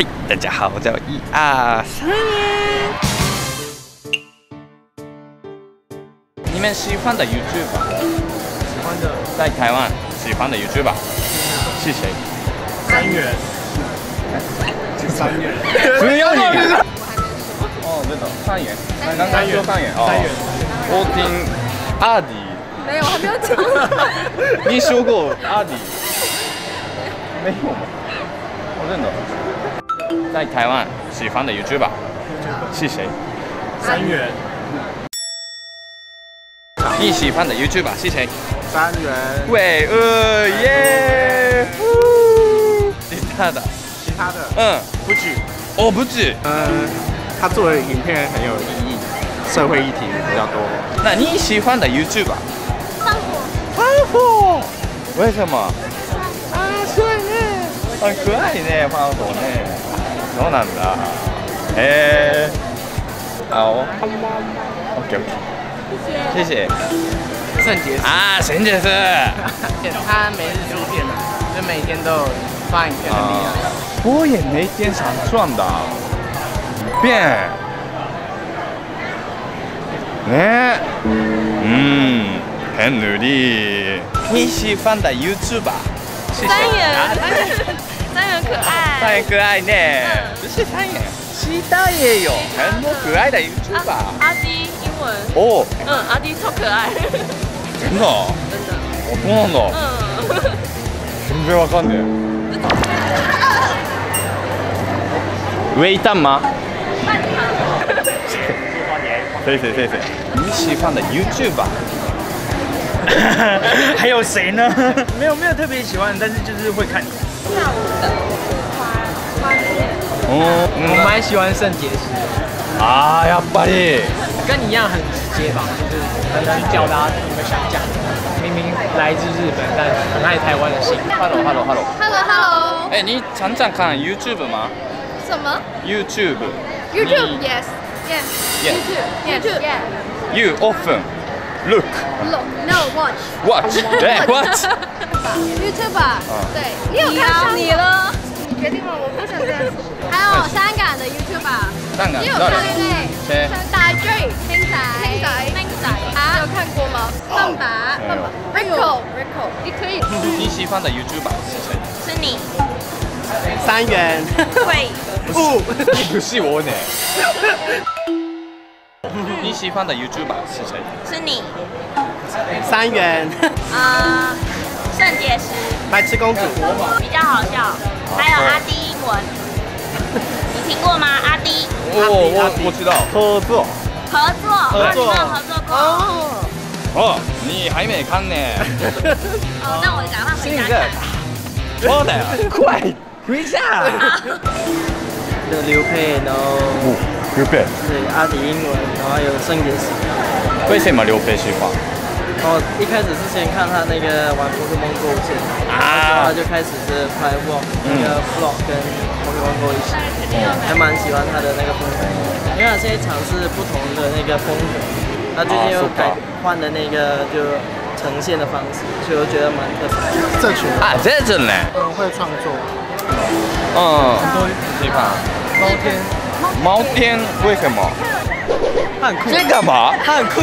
嗨，大家好，我叫一二三。你们喜欢的 YouTube 喜欢的在台湾喜欢的 YouTube 是谁？三元，三元，只有你。哦，对的，三元，刚刚说三元哦。三元，我听阿迪，没有，我还没有讲。你说过阿迪，没有吗？哦，真的，在台湾喜欢的 YouTube 是谁？三元，你喜欢的 YouTube 是谁？三元，喂，呃耶！呼其他的，其他的嗯，不止，哦，不止。嗯，他做的影片很有意义，社会议题比较多。那你喜欢的 YouTube 放火。胖虎，为什么？啊，帅呢，很可爱呢，胖虎呢。そうなんだ。へえー、青？オッケーオッケー。ん。あ圣杰斯啊圣杰斯他每日出片嘛就每天都有放影片的力量我也没点想赚的变ね。うん。ヘンリー西フんンダ。YouTuber 三ん可爱。三元可爱是三元，其他也有很多可爱的 YouTuber。啊阿迪英文。哦，嗯，阿迪超可爱。真的？真的。哦，そうなんだ。嗯。全然わかんねえ。微蛋吗？谢谢谢谢。你喜欢的 YouTuber 还有谁呢？没有没有特别喜欢，但是就是会看。哦，我蛮喜欢圣洁石，啊，やっぱり。跟你一样很直接吧，就是很能表达你们想讲的。明明来自日本，但很爱台湾的心。 Hello Hello Hello。 Hello Hello。哎，你常常看 YouTube 吗什么？YouTube。 ？YouTube 你 Yes Yes Yes. YouTube YouTube Yeah You often look Look No Watch watch 对 what？ YouTuber 对，你有看上你了？ 你决定了，我不想这样。还有香港的 YouTuber，香港你有看对？谁？大 J 星仔。星仔。星仔。啊，有看过吗？笨爸笨爸 Rico Rico，你可以你喜欢的 YouTuber 是谁？是你。三元，会不，不是我呢。你喜欢的 YouTuber 是谁？是你。三元，啊，圣洁石白痴公主，比较好笑，还有阿迪英文，你听过吗？阿迪哦，我我知道。合作。合作，合作哦你们有合作过？哦，哦，你还没看呢。哦，那我赶快回家看。そうだよ。快，回家。的刘佩，然后哦，刘备。对阿迪英文，然后还有圣洁石。为什么刘备喜欢？ 然后一开始是先看他那个玩 Pokemon Go 先，然后就开始是拍 vlog 那个 vlog 跟 Pokemon Go 一起，还蛮喜欢他的那个风格，因为他现在尝试不同的那个风格，他最近又改换的那个就呈现的方式，所以我觉得蛮特别。这群啊，这真呢。很会创作，嗯，喜欢。猫天，猫天。为什么？他很酷，这干嘛？他很酷，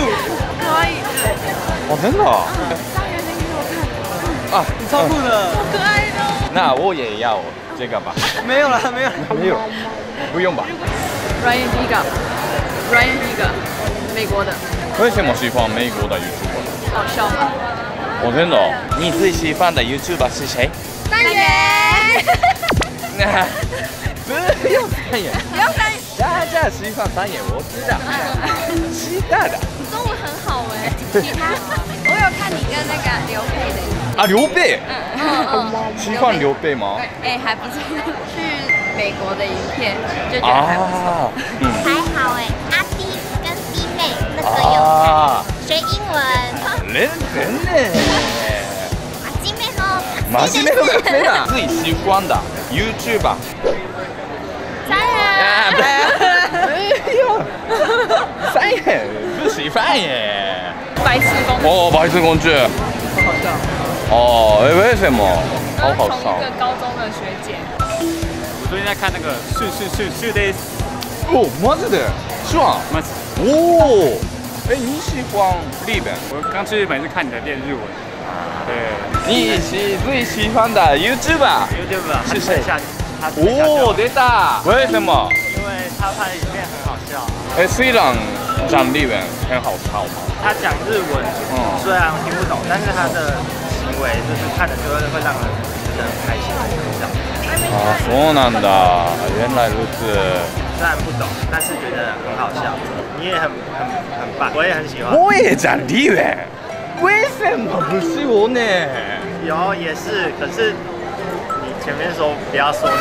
哦，真的哦。啊，超酷的。好可爱的。那我也要这个吧。没有了，没有。没有，不用吧？Ryan Vega，Ryan Vega，美国的，为什么喜欢美国的 YouTuber？好笑吗？我真的哦。你最喜欢的 YouTuber 是谁？三元，不用三眼，不用三元，大家喜欢三爷，我知道。其他的你中文很好哎。其他，我有看你跟那个刘备的，啊，刘备，嗯嗯喜欢刘备吗？哎，还不错，去美国的影片，就觉得还不错。啊，嗯，还好哎，阿弟跟弟妹那个有啊，学英文，认真呢。马弟妹喽，真面目真的。最喜欢的 YouTuber 三啊，人，没有，三眼不喜欢耶。白痴公主，哦，白痴公主。好好笑。哦，哎为什么？好好笑同一。个高中的学姐， 最近在看那个是是是是 days，哦，マジで？是吗？吗？哦，哎，你喜欢日本？我刚去日本是看你的练日文，对你是最喜欢的 YouTuber？ ，YouTube 啊，是谁下他哦，出た。为什么？因为他拍的影片很好笑，哎，虽然 讲日文很好笑嘛，他讲日文嗯虽然听不懂，但是他的行为就是看了就会会让人觉得很开心很笑。啊，そうなんだ。原来如此。虽然不懂，但是觉得很好笑。你也很很很棒，我也很喜欢。我也讲日文。为什么不是我呢？有也是，可是你前面说不要说你。